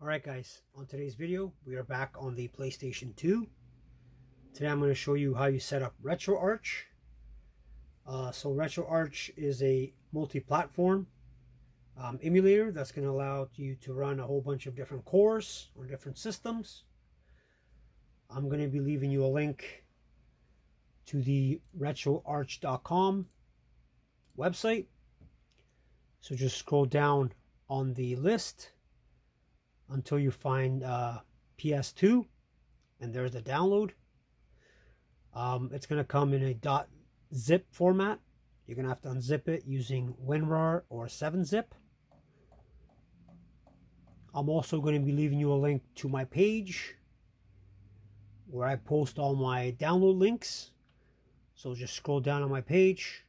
Alright guys, on today's video, we are back on the PlayStation 2. Today I'm going to show you how you set up RetroArch. Uh, so RetroArch is a multi-platform um, emulator that's going to allow you to run a whole bunch of different cores or different systems. I'm going to be leaving you a link to the retroarch.com website. So just scroll down on the list until you find uh, PS2 and there's the download. Um, it's going to come in a .zip format. You're going to have to unzip it using WinRAR or 7-zip. I'm also going to be leaving you a link to my page where I post all my download links. So just scroll down on my page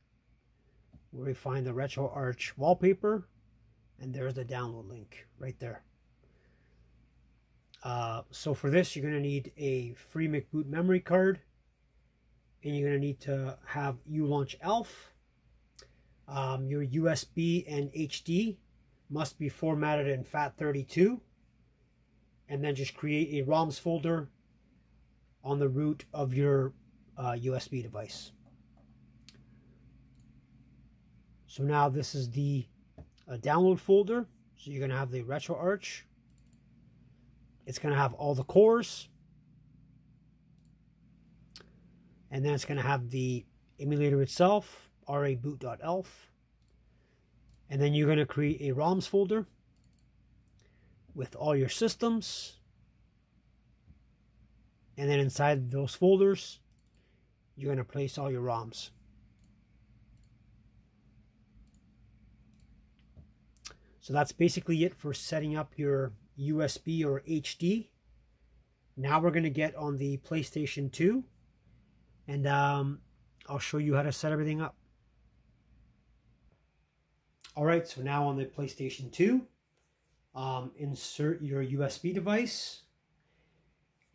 where you find the RetroArch wallpaper and there's the download link right there. Uh, so for this, you're going to need a FreeMcBoot memory card. And you're going to need to have ULaunch ELF. Um, your USB and HD must be formatted in FAT32. And then just create a ROMs folder on the root of your uh, USB device. So now this is the uh, download folder. So you're going to have the RetroArch it's going to have all the cores. And then it's going to have the emulator itself, raboot.elf. And then you're going to create a ROMs folder with all your systems. And then inside those folders, you're going to place all your ROMs. So that's basically it for setting up your USB or HD. Now we're going to get on the PlayStation 2 and um, I'll show you how to set everything up. Alright, so now on the PlayStation 2, um, insert your USB device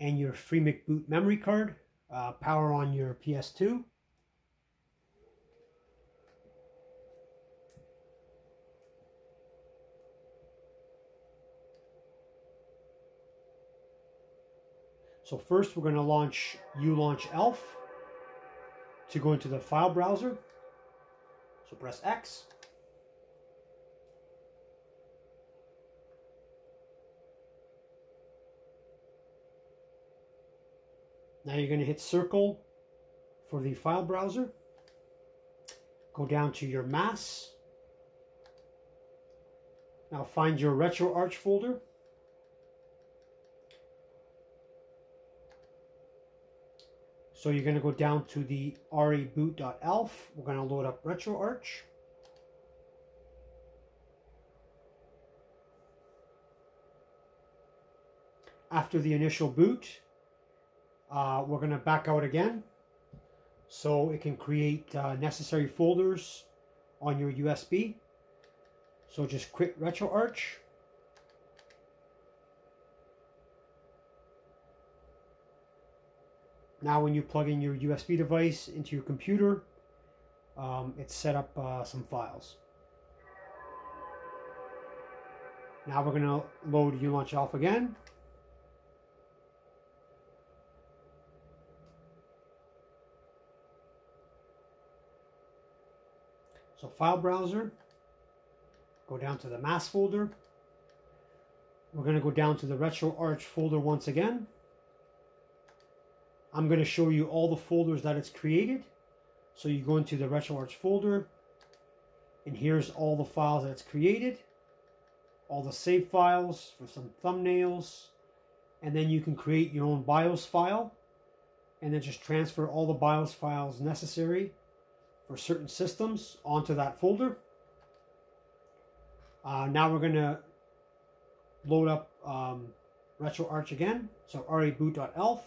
and your FreeMcBoot memory card, uh, power on your PS2. So first we're going to launch ULaunch ELF to go into the file browser. So press X. Now you're going to hit circle for the file browser. Go down to your mass. Now find your RetroArch folder. So you're going to go down to the raboot.elf. We're going to load up RetroArch. After the initial boot, uh, we're going to back out again. So it can create uh, necessary folders on your USB. So just quit RetroArch. Now when you plug in your USB device into your computer, um, it's set up uh, some files. Now we're going to load ULaunch ELF again. So file browser, go down to the mass folder. We're going to go down to the RetroArch folder once again. I'm going to show you all the folders that it's created. So you go into the RetroArch folder, and here's all the files that it's created, all the save files for some thumbnails, and then you can create your own BIOS file, and then just transfer all the BIOS files necessary for certain systems onto that folder. Uh, now we're going to load up um, RetroArch again, so raboot.elf.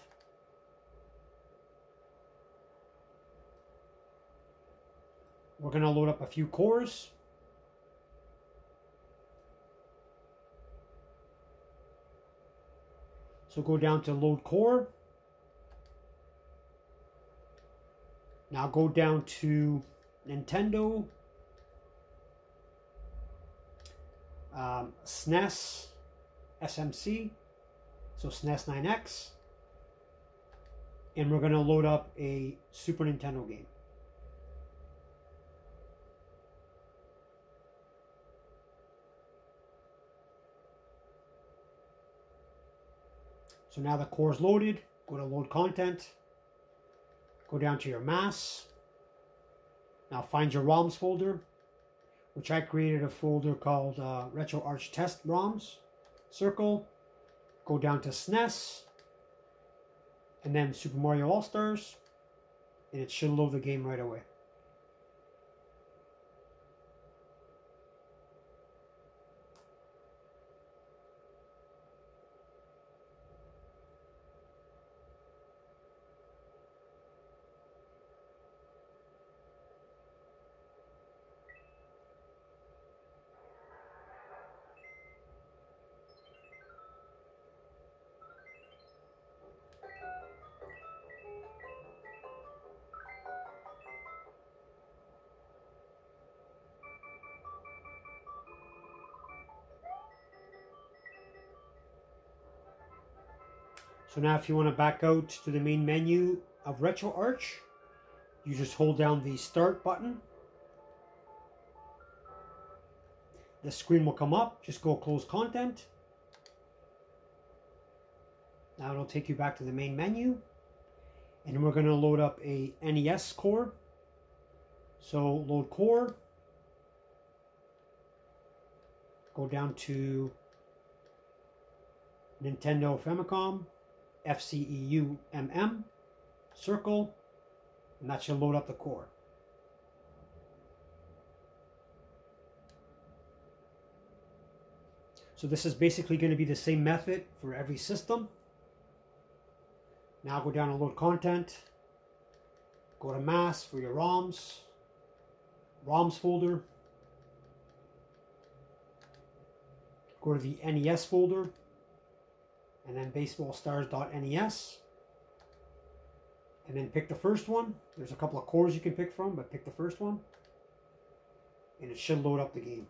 We're going to load up a few cores. So go down to load core. Now go down to Nintendo, um, SNES, SMC, so SNES 9X, and we're going to load up a Super Nintendo game. So now the core is loaded. Go to load content. Go down to your mass. Now find your ROMs folder, which I created a folder called uh, Retro Arch Test ROMs. Circle. Go down to SNES. And then Super Mario All-Stars. And it should load the game right away. So now if you want to back out to the main menu of RetroArch, you just hold down the start button. The screen will come up, just go close content. Now it'll take you back to the main menu. And we're going to load up a NES core. So load core. Go down to Nintendo Famicom. FCEUMM, circle, and that should load up the core. So this is basically going to be the same method for every system. Now go down and load content. Go to mass for your ROMs. ROMs folder. Go to the NES folder and then baseballstars.nes and then pick the first one. There's a couple of cores you can pick from, but pick the first one and it should load up the game.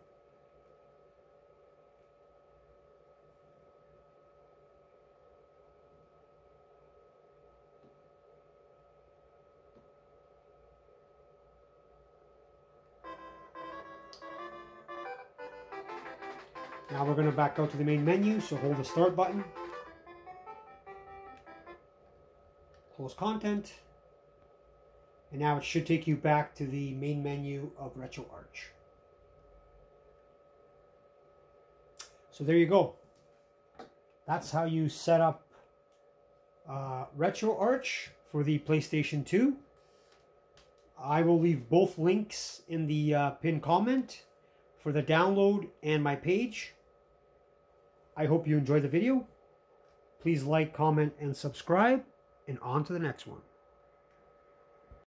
Now we're going to back out to the main menu, so hold the start button content. And now it should take you back to the main menu of RetroArch. So there you go. That's how you set up uh, RetroArch for the PlayStation 2. I will leave both links in the uh, pinned comment for the download and my page. I hope you enjoyed the video. Please like, comment, and subscribe and on to the next one.